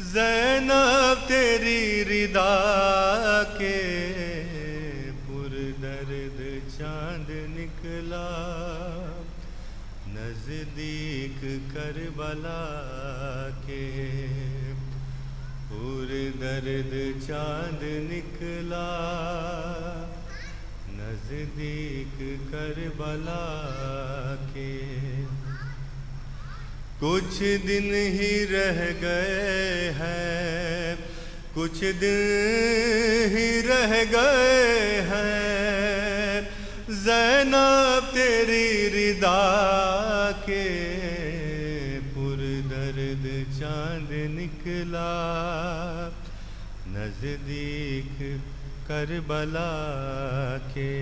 जैनब तेरी रिदा के पुर दर्द चाँद निकला। नज़दीक करबला के पुर दर्द चाँद निकला। नज़दीक करबला के कुछ दिन ही रह गए हैं। कुछ दिन ही रह गए हैं। जैनब तेरी रिदा के पुर दर्द चाँद निकला। नज़दीक करबला के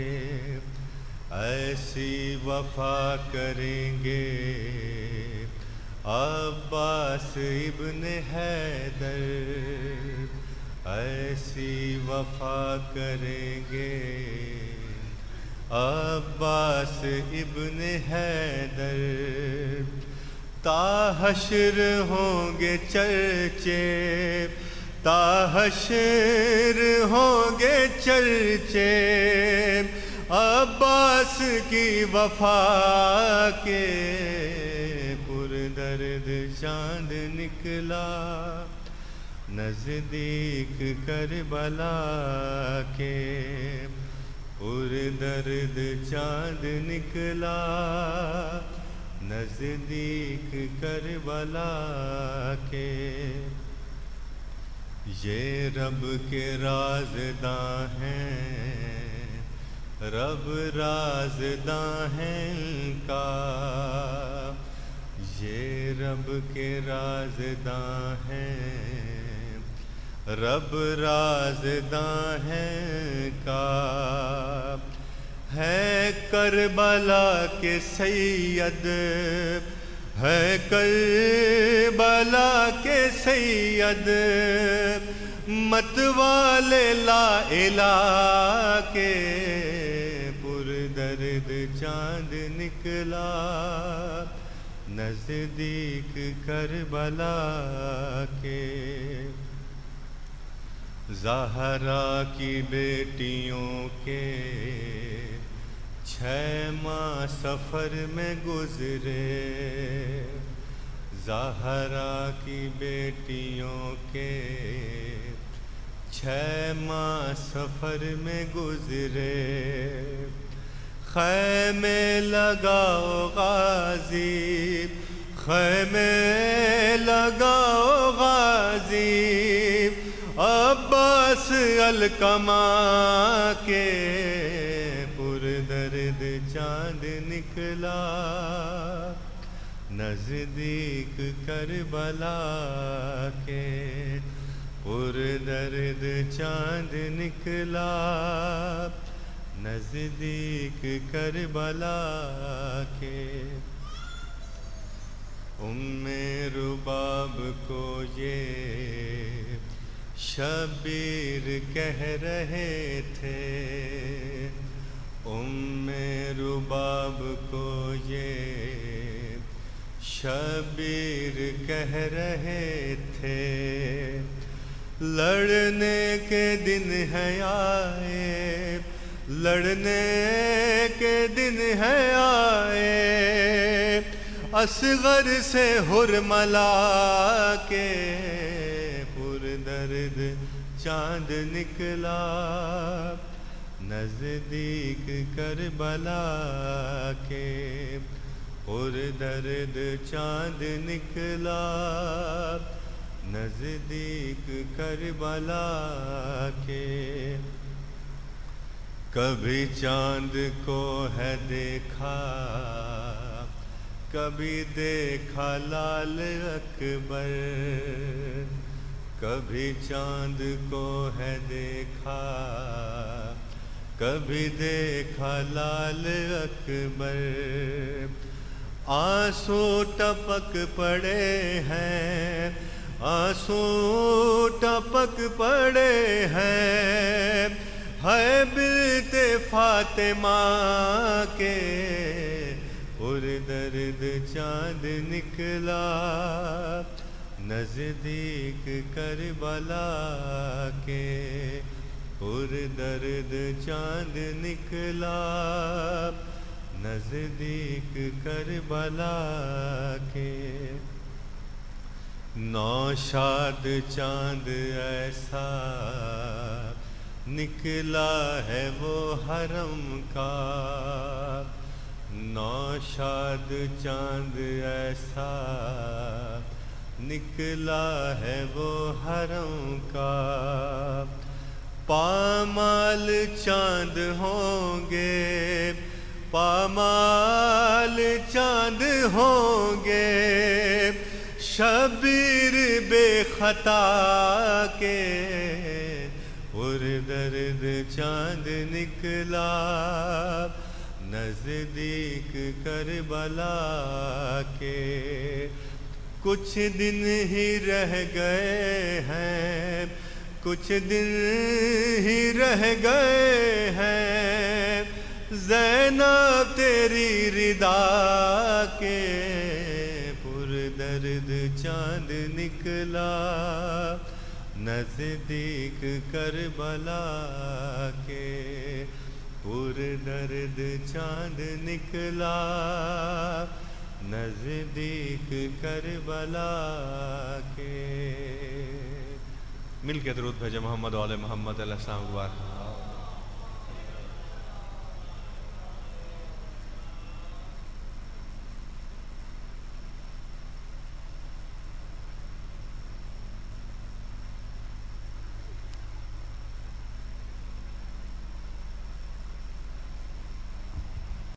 ऐसी वफा करेंगे। अब्बास इब्न हैदर, ऐसी वफा करेंगे। अब्बास इब्न हैदर, ताहशर होंगे चर्चे, ताहशर होंगे चर्चे। अब्बास की वफा के दर्द चाँद निकला, नज़दीक करबला के। पुर दर्द चाँद निकला, नज़दीक करबला के। ये रब के राजदा हैं, रब राजदा हैं का। रब के राजदा हैं। रब राजदा हैं का है करबला के सैयद। है करबला के सैयद। मत वाले ला इला के पुर दर्द चाँद निकला। नज़दीक करबला के। जहरा की बेटियों के छः माह सफ़र में गुजरे। जहरा की बेटियों के छः माह सफ़र में गुजरे। खैमे लगाओ गाजी खैमे लगाओ गाजी अब्बास अलकमा के पुर दर्द चाँद निकला, नज़दीक करबला के पुर दर्द चाँद निकला। नज़दीक करबला के उम्मे रुबाब को ये शबीर कह रहे थे। उम्मे रुबाब को ये शबीर कह रहे थे। लड़ने के दिन है आए लड़ने के दिन है आए, असगर से हुरमला के पुर दर्द चाँद निकला, नज़दीक करबला के पुर दर्द चाँद निकला, नज़दीक करबला के कभी चाँद को है देखा, कभी देखा लाल अकबर, कभी चाँद को है देखा, कभी देखा लाल अकबर। आँसू टपक पड़े हैं, आँसू टपक पड़े हैं है बिलते फातिमा के, उर दर्द चाँद निकला नज़दीक करबला के पुर दर्द चाँद निकला नज़दीक करबला के। नौशाद चाँद ऐसा निकला है वो हरम का। नौशाद चाँद ऐसा। निकला है वो हरम का। पामाल चाँद होंगे, पामाल चाँद होंगे। शबीर बेखता के दर्द चाँद निकला, नज़दीक करबला के। कुछ दिन ही रह गए हैं, कुछ दिन ही रह गए हैं, जैनब तेरी रिदा के। पुर दर्द चाँद निकला नज़दीक कर बला के पुर दर्द चाँद निकला। नज़दीक कर बला के। मिल के दरूद भेजे मोहम्मद वाले मोहम्मद अल्लाह सलाम